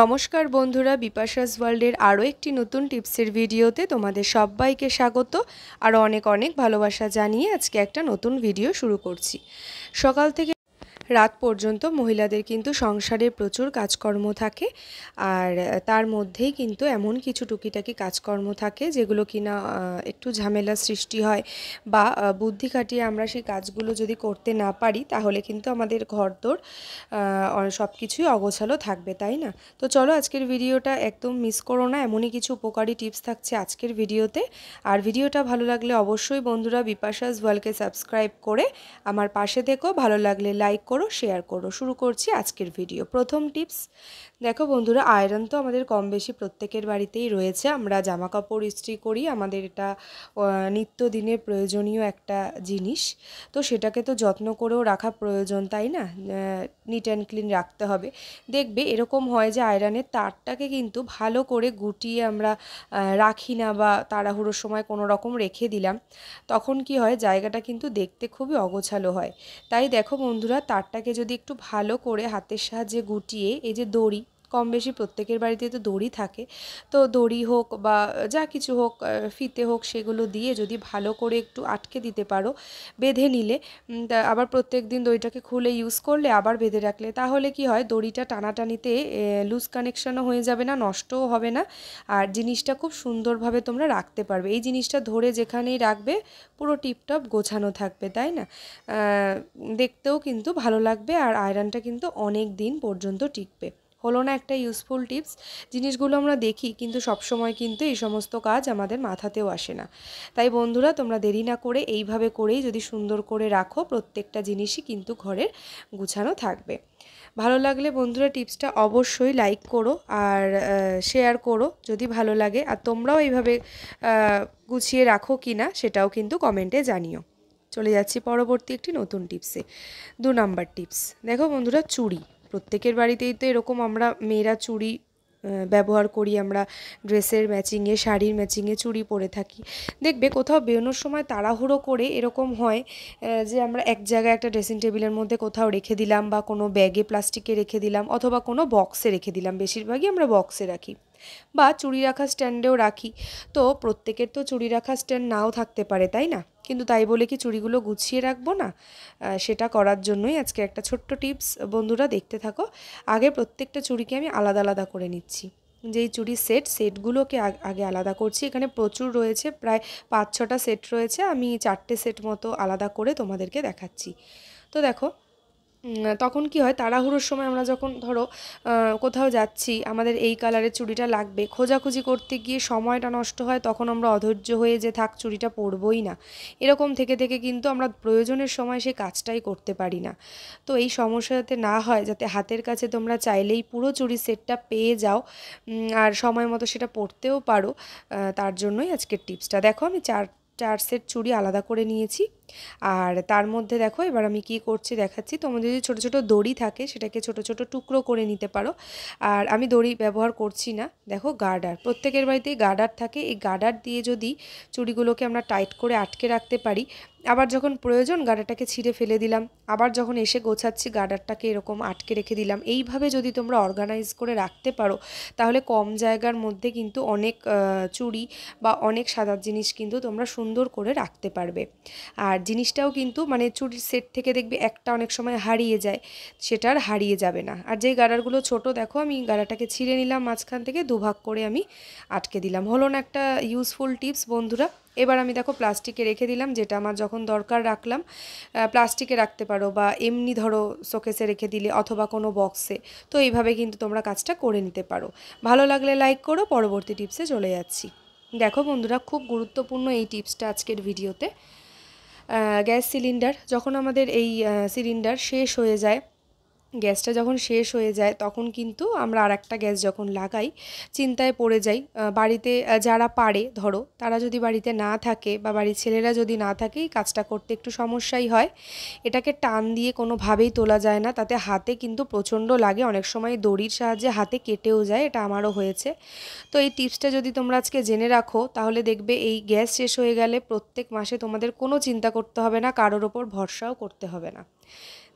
নমস্কার বন্ধুরা, বিপাশাস ওয়ার্ল্ডের আরও একটি নতুন টিপসের ভিডিওতে তোমাদের সবাইকে স্বাগত আর অনেক অনেক ভালোবাসা জানিয়ে আজকে একটা নতুন ভিডিও শুরু করছি। সকাল থেকে রাত পর্যন্ত মহিলাদের কিন্তু সংসারে প্রচুর কাজকর্ম থাকে। আর তার মধ্যেই কিন্তু এমন কিছু টুকিটাকি কাজকর্ম থাকে যেগুলো কিনা একটু ঝামেলা সৃষ্টি হয় বা বুদ্ধি খাটিয়ে আমরা সেই কাজগুলো যদি করতে না পারি তাহলে কিন্তু আমাদের ঘরদোর সব কিছুই অগোছালো থাকবে, তাই না? তো চলো আজকের ভিডিওটা একদম মিস করো না, এমনই কিছু উপকারী টিপস থাকছে আজকের ভিডিওতে। আর ভিডিওটা ভালো লাগলে অবশ্যই বন্ধুরা বিপাশাস ওয়ালকে সাবস্ক্রাইব করে আমার পাশে থেকো ভালো লাগলে লাইক করো শেয়ার করো। শুরু করছি আজকের ভিডিও প্রথম টিপস দেখো বন্ধুরা আয়রন তো আমাদের কম বেশি প্রত্যেকের বাড়িতেই রয়েছে। আমরা জামা কাপড় ইস্ত্রি করি, আমাদের এটা নিত্যদিনের প্রয়োজনীয় একটা জিনিস। তো সেটাকে তো যত্ন করেও রাখা প্রয়োজন, তাই না? নিট অ্যান্ড ক্লিন রাখতে হবে। দেখবে, এরকম হয় যে আয়রনের তারটাকে কিন্তু ভালো করে গুটিয়ে আমরা রাখি না বা তাড়াহুড়োর সময় কোনো রকম রেখে দিলাম, তখন কি হয়? জায়গাটা কিন্তু দেখতে খুবই অগোছালো হয়। তাই দেখো বন্ধুরা তারটাকে যদি একটু ভালো করে হাতের সাহায্যে গুটিয়ে এই যে দড়ি কম বেশি প্রত্যেকের বাড়িতে তো দড়ি থাকে। তো দড়ি হোক বা যা কিছু হোক ফিতে হোক, সেগুলো দিয়ে যদি ভালো করে একটু আটকে দিতে পারো, বেঁধে নিলে আবার প্রত্যেক দিন দড়িটাকে খুলে ইউজ করলে আবার বেঁধে রাখলে, তাহলে কি হয়, দড়িটা টানাটানিতে লুজ কানেকশানও হয়ে যাবে না, নষ্টও হবে না। আর জিনিসটা খুব সুন্দরভাবে তোমরা রাখতে পারবে। এই জিনিসটা ধরে যেখানেই রাখবে, পুরো টিপটপ গোছানো থাকবে, তাই না? দেখতেও কিন্তু ভালো লাগবে আর আয়রনটা কিন্তু অনেক দিন পর্যন্ত টিকবে। হলো না একটা ইউজফুল টিপস জিনিসগুলো আমরা দেখি কিন্তু সবসময় কিন্তু এই সমস্ত কাজ আমাদের মাথাতেও আসে না। তাই বন্ধুরা, তোমরা দেরি না করে এইভাবে করেই যদি সুন্দর করে রাখো, প্রত্যেকটা জিনিসই কিন্তু ঘরের গুছানো থাকবে। ভালো লাগলে বন্ধুরা টিপসটা অবশ্যই লাইক করো আর শেয়ার করো যদি ভালো লাগে। আর তোমরাও এইভাবে গুছিয়ে রাখো কি না সেটাও কিন্তু কমেন্টে জানিও। চলে যাচ্ছি পরবর্তী একটি নতুন টিপসে দু নাম্বার টিপস দেখো বন্ধুরা, চুড়ি। প্রত্যেকের বাড়িতেই তো এরকম আমরা মেয়েরা চুড়ি ব্যবহার করি, আমরা ড্রেসের ম্যাচিংয়ে, শাড়ির ম্যাচিংয়ে চুড়ি পরে থাকি। দেখবে কোথাও বেরোনোর সময় তাড়াহুড়ো করে এরকম হয় যে আমরা এক জায়গায় একটা ড্রেসিং টেবিলের মধ্যে কোথাও রেখে দিলাম বা কোনো ব্যাগে প্লাস্টিকে রেখে দিলাম অথবা কোনো বক্সে রেখে দিলাম, বেশিরভাগই আমরা বক্সে রাখি। বা চুড়ি রাখা স্ট্যান্ডেও রাখি। তো প্রত্যেকের তো চুড়ি রাখা স্ট্যান্ড নাও থাকতে পারে, তাই না? কিন্তু তাই বলে কি চুড়িগুলো গুছিয়ে রাখব না? সেটা করার জন্যই আজকে একটা ছোট্ট টিপস বন্ধুরা দেখতে থাকো। আগে প্রত্যেকটা চুড়িকে আমি আলাদা আলাদা করে নিচ্ছি। যেই চুড়ির সেট, সেটগুলোকে আগে আলাদা করছি। এখানে প্রচুর রয়েছে, প্রায় পাঁচ ছটা সেট রয়েছে। আমি চারটে সেট মতো আলাদা করে তোমাদেরকে দেখাচ্ছি। তো দেখো তখন কি হয়, তাড়াহুড়োর সময় আমরা যখন ধরো কোথাও যাচ্ছি, আমাদের এই কালারের চুড়িটা লাগবে, খোঁজাখুঁজি করতে গিয়ে সময়টা নষ্ট হয়, তখন আমরা অধৈর্য হয়ে যে থাক চুড়িটা পরবই না। এরকম থেকে থেকে কিন্তু আমরা প্রয়োজনের সময় সেই কাজটাই করতে পারি না। তো এই সমস্যা যাতে না হয়, যাতে হাতের কাছে তোমরা চাইলেই পুরো চুড়ির সেটটা পেয়ে যাও আর সময় মতো সেটা পরতেও পারো তার জন্যই আজকের টিপসটা দেখো, আমি চার চার সেট চুড়ি আলাদা করে নিয়েছি। আর তার মধ্যে দেখো, এবার আমি কি করছি দেখাচ্ছি। তোমাদের যদি ছোটো ছোটো দড়ি থাকে, সেটাকে ছোট ছোট টুকরো করে নিতে পারো। আর আমি দড়ি ব্যবহার করছি না। দেখো, গার্ডার। প্রত্যেকের বাড়িতেই গার্ডার থাকে। এই গার্ডার দিয়ে যদি চুড়িগুলোকে আমরা টাইট করে আটকে রাখতে পারি, আবার যখন প্রয়োজন গার্ডারটাকে ছিঁড়ে ফেলে দিলাম, আবার যখন এসে গোছাচ্ছি, গার্ডারটাকে এরকম আটকে রেখে দিলাম। এইভাবে যদি তোমরা অর্গানাইজ করে রাখতে পারো, তাহলে কম জায়গার মধ্যে কিন্তু অনেক চুড়ি বা অনেক সাদার জিনিস কিন্তু তোমরা সুন্দর করে রাখতে পারবে। আর জিনিসটাও কিন্তু মানে চুড়ির সেট থেকে দেখবে একটা অনেক সময় হারিয়ে যায়, সেটা আর হারিয়ে যাবে না। আর যেই গাড়ারগুলো ছোট, দেখো আমি গাড়াটাকে ছিঁড়ে নিলাম মাঝখান থেকে, দুভাগ করে আমি আটকে দিলাম। হলো না একটা ইউজফুল টিপস বন্ধুরা। এবার আমি দেখো প্লাস্টিকে রেখে দিলাম, যেটা আমার যখন দরকার রাখলাম প্লাস্টিকে রাখতে পারো বা এমনি ধরো শোকেসে রেখে দিলে অথবা কোনো বক্সে তো এইভাবে কিন্তু তোমরা কাজটা করে নিতে পারো। ভালো লাগলে লাইক করো, পরবর্তী টিপসে চলে যাচ্ছি। দেখো বন্ধুরা, খুব গুরুত্বপূর্ণ এই টিপসটা আজকের ভিডিওতে গ্যাস সিলিন্ডার যখন আমাদের এই সিলিন্ডার শেষ হয়ে যায় গ্যাসটা যখন শেষ হয়ে যায়, তখন কিন্তু আমরা আর একটা গ্যাস যখন লাগাই, চিন্তায় পড়ে যাই। বাড়িতে যারা পারে, ধরো, তারা যদি বাড়িতে না থাকে বা বাড়ির ছেলেরা যদি না থাকে কাজটা করতে একটু সমস্যাই হয়। এটাকে টান দিয়ে কোনোভাবেই তোলা যায় না। তাতে হাতে কিন্তু প্রচণ্ড লাগে। অনেক সময় দড়ির সাহায্যে হাতে কেটেও যায়। এটা আমারও হয়েছে। তো এই টিপসটা যদি তোমরা আজকে জেনে রাখো, তাহলে দেখবে এই গ্যাস শেষ হয়ে গেলে প্রত্যেক মাসে তোমাদের কোনো চিন্তা করতে হবে না। কারোর ওপর ভরসাও করতে হবে না।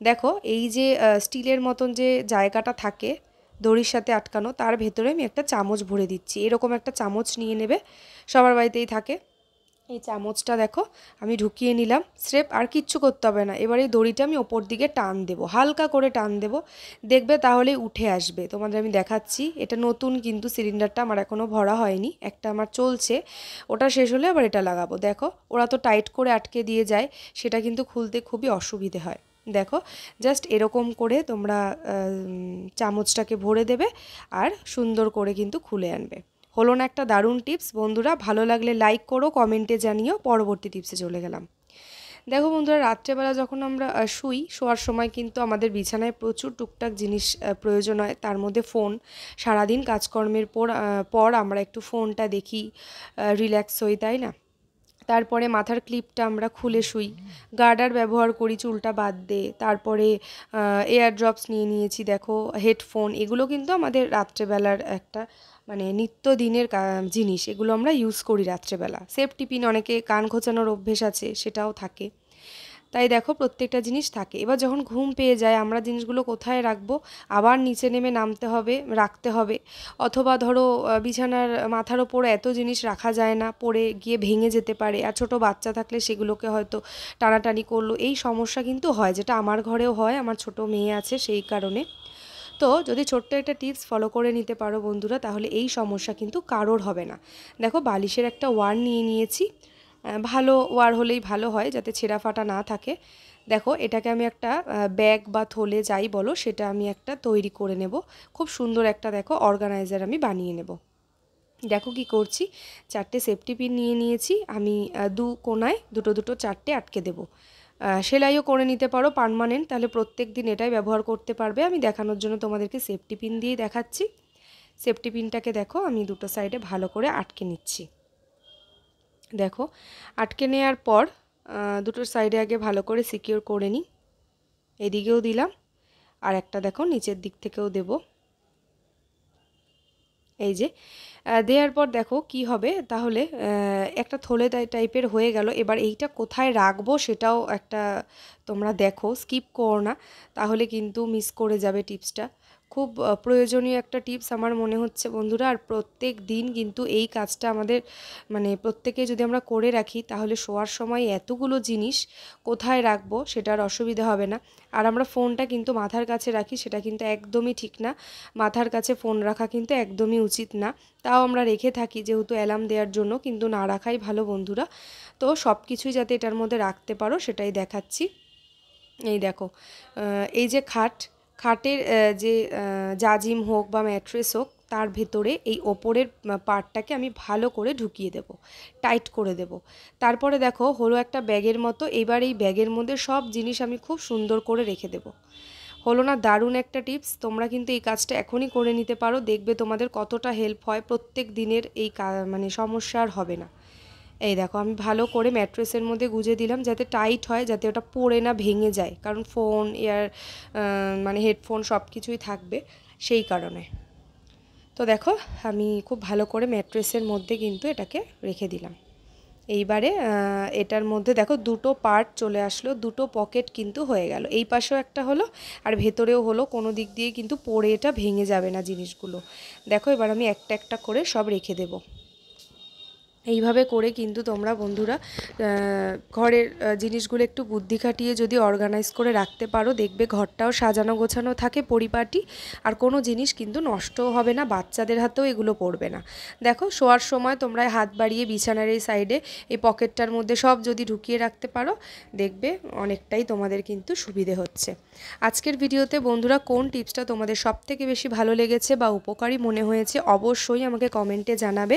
দেখো, এই যে স্টিলের মতন যে জায়গাটা থাকে দড়ির সাথে আটকানো, তার ভেতরে আমি একটা চামচ ভরে দিচ্ছি। এরকম একটা চামচ নিয়ে নেবে, সবার বাড়িতেই থাকে। এই চামচটা দেখো, আমি ঢুকিয়ে নিলাম স্রেপ আর কিচ্ছু করতে হবে না। এবার এই দড়িটা আমি ওপর দিকে টান দেব, হালকা করে টান দেব। দেখবে তাহলে উঠে আসবে। তোমাদের আমি দেখাচ্ছি, এটা নতুন কিন্তু সিলিন্ডারটা আমার এখনও ভরা হয়নি, একটা আমার চলছে। ওটা শেষ হলে আবার এটা লাগাবো। দেখো, ওরা তো টাইট করে আটকে দিয়ে যায়, সেটা কিন্তু খুলতে খুবই অসুবিধে হয়। দেখো জাস্ট এরকম করে তোমরা চামচটাকে ভরে দেবে আর সুন্দর করে কিন্তু খুলে আনবে। হলো না একটা দারুণ টিপস। বন্ধুরা, ভালো লাগলে লাইক করো কমেন্টে জানিও, পরবর্তী টিপসে চলে গেলাম। দেখো বন্ধুরা, রাত্রেবেলা যখন আমরা শুই, শোয়ার সময় কিন্তু আমাদের বিছানায় প্রচুর টুকটাক জিনিস প্রয়োজন হয়। তার মধ্যে ফোন সারাদিন কাজকর্মের পর পর আমরা একটু ফোনটা দেখি রিল্যাক্স হই, তাই না? তারপরে মাথার ক্লিপটা আমরা খুলে শুই। গার্ডার ব্যবহার করি চুলটা বাদ দে তারপরে এয়ার ড্রপস নিয়ে নিয়েছি, দেখো, হেডফোন, এগুলো কিন্তু আমাদের রাত্রেবেলার একটা মানে নিত্যদিনের জিনিস। এগুলো আমরা ইউজ করি রাত্রেবেলা। সেফটি পিন অনেকে কান খোঁচানোর অভ্যেস আছে, সেটাও থাকে। তাই দেখো প্রত্যেকটা জিনিস থাকে। এবার যখন ঘুম পেয়ে যায়, আমরা জিনিসগুলো কোথায় রাখব? আবার নিচে নেমে নামতে হবে, রাখতে হবে। অথবা ধরো বিছানার মাথার ওপর এত জিনিস রাখা যায় না, পড়ে গিয়ে ভেঙে যেতে পারে। আর ছোটো বাচ্চা থাকলে সেগুলোকে হয়তো টানাটানি করল। এই সমস্যা কিন্তু হয়, যেটা আমার ঘরেও হয়, আমার ছোট মেয়ে আছে সেই কারণে। তো যদি ছোট্ট একটা টিপস ফলো করে নিতে পারো বন্ধুরা, তাহলে এই সমস্যা কিন্তু কারোর হবে না। দেখো বালিশের একটা ওয়ার নিয়ে নিয়েছি। ভালো ওয়ার হলেই ভালো হয় যাতে ছেঁড়া ফাটা না থাকে। দেখো, এটাকে আমি একটা ব্যাগ বা থলে যাই বলো, সেটা আমি একটা তৈরি করে নেব। খুব সুন্দর একটা, দেখো, অর্গানাইজার আমি বানিয়ে নেব। দেখো কি করছি, চারটে সেফটি পিন নিয়ে নিয়েছি, আমি দু কোনায় দুটো দুটো চারটে আটকে দেবো। সেলাইও করে নিতে পারো পারমানেন্ট তাহলে প্রত্যেক দিন এটাই ব্যবহার করতে পারবে। আমি দেখানোর জন্য তোমাদেরকে সেফটি পিন দিয়েই দেখাচ্ছি। সেফটি পিনটাকে দেখো, আমি দুটো সাইডে ভালো করে আটকে নিচ্ছি। দেখো, আটকে নেওয়ার পর দুটো সাইডে আগে ভালো করে সিকিওর করে নিই এদিকেও দিলাম, আর একটা দেখো নিচের দিক থেকেও দেব। এই যে দেওয়ার পর দেখো কি হবে, তাহলে একটা থলে টাইপের হয়ে গেল। এবার এইটা কোথায় রাখব সেটাও একটা তোমরা দেখো স্কিপ করো না। তাহলে কিন্তু মিস করে যাবে টিপসটা খুব প্রয়োজনীয় একটা টিপস আমার মনে হচ্ছে বন্ধুরা। আর প্রত্যেক দিন কিন্তু এই কাজটা আমাদের মানে প্রত্যেকে যদি আমরা করে রাখি, তাহলে শোয়ার সময় এতগুলো জিনিস কোথায় রাখব সেটার অসুবিধা হবে না। আর আমরা ফোনটা কিন্তু মাথার কাছে রাখি, সেটা কিন্তু একদমই ঠিক না। মাথার কাছে ফোন রাখা কিন্তু একদমই উচিত না। তাও আমরা রেখে থাকি, যেহেতু অ্যালার্ম দেওয়ার জন্য, কিন্তু না রাখাই ভালো বন্ধুরা। তো সব কিছুই যাতে এটার মধ্যে রাখতে পারো, সেটাই দেখাচ্ছি। এই দেখো এই যে খাট খাটের যে জাজিম হোক বা ম্যাট্রেস হোক, তার ভেতরে এই ওপরের পার্টটাকে আমি ভালো করে ঢুকিয়ে দেব, টাইট করে দেব। তারপরে দেখো, হলো একটা ব্যাগের মতো, এবার এই ব্যাগের মধ্যে সব জিনিস আমি খুব সুন্দর করে রেখে দেব। হলো না, দারুণ একটা টিপস, তোমরা কিন্তু এই কাজটা এখনই করে নিতে পারো, দেখবে তোমাদের কতটা হেল্প হয়, প্রত্যেক দিনের এই মানে সমস্যা আর হবে না। এই দেখো, আমি ভালো করে ম্যাট্রেসের মধ্যে গুজে দিলাম যাতে টাইট হয়, যাতে ওটা পড়ে না ভেঙে যায়। কারণ ফোন এয়ার মানে হেডফোন সব কিছুই থাকবে সেই কারণে। তো দেখো, আমি খুব ভালো করে ম্যাট্রেসের মধ্যে কিন্তু এটাকে রেখে দিলাম। এইবারে এটার মধ্যে দেখো, দুটো পার্ট চলে আসলো, দুটো পকেট কিন্তু হয়ে গেল। এই পাশেও একটা হলো, আর ভেতরেও হলো, কোনো দিক দিয়ে কিন্তু পড়ে এটা ভেঙে যাবে না জিনিসগুলো। দেখো, এবার আমি একটা একটা করে সব রেখে দেবো। এইভাবে করে কিন্তু তোমরা বন্ধুরা ঘরের জিনিসগুলো একটু বুদ্ধি খাটিয়ে যদি অর্গানাইজ করে রাখতে পারো, দেখবে ঘরটাও সাজানো গোছানো থাকে, পরিপাটি, আর কোনো জিনিস কিন্তু নষ্টও হবে না, বাচ্চাদের হাতেও এগুলো পড়বে না। দেখো, শোয়ার সময় তোমরা হাত বাড়িয়ে বিছানার এই সাইডে এই পকেটটার মধ্যে সব যদি ঢুকিয়ে রাখতে পারো, দেখবে অনেকটাই তোমাদের কিন্তু সুবিধে হচ্ছে। আজকের ভিডিওতে বন্ধুরা কোন টিপসটা তোমাদের সব থেকে বেশি ভালো লেগেছে বা উপকারী মনে হয়েছে, অবশ্যই আমাকে কমেন্টে জানাবে।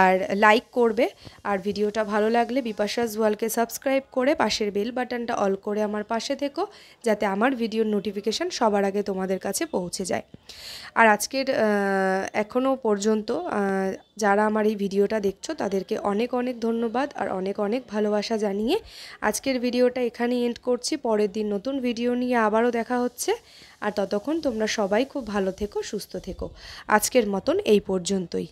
আর লাইক করবে। আর ভিডিওটা ভালো লাগলে বিপাশা জুয়ালকে সাবস্ক্রাইব করে পাশের বেল বাটনটা অল করে আমার পাশে থেকো, যাতে আমার ভিডিওর নোটিফিকেশান সবার আগে তোমাদের কাছে পৌঁছে যায়। আর আজকের এখনও পর্যন্ত যারা আমার এই ভিডিওটা দেখছ, তাদেরকে অনেক অনেক ধন্যবাদ আর অনেক অনেক ভালোবাসা জানিয়ে আজকের ভিডিওটা এখানেই এন্ড করছি। পরের দিন নতুন ভিডিও নিয়ে আবারও দেখা হচ্ছে। আর ততক্ষণ তোমরা সবাই খুব ভালো থেকো, সুস্থ থেকো। আজকের মতন এই পর্যন্তই।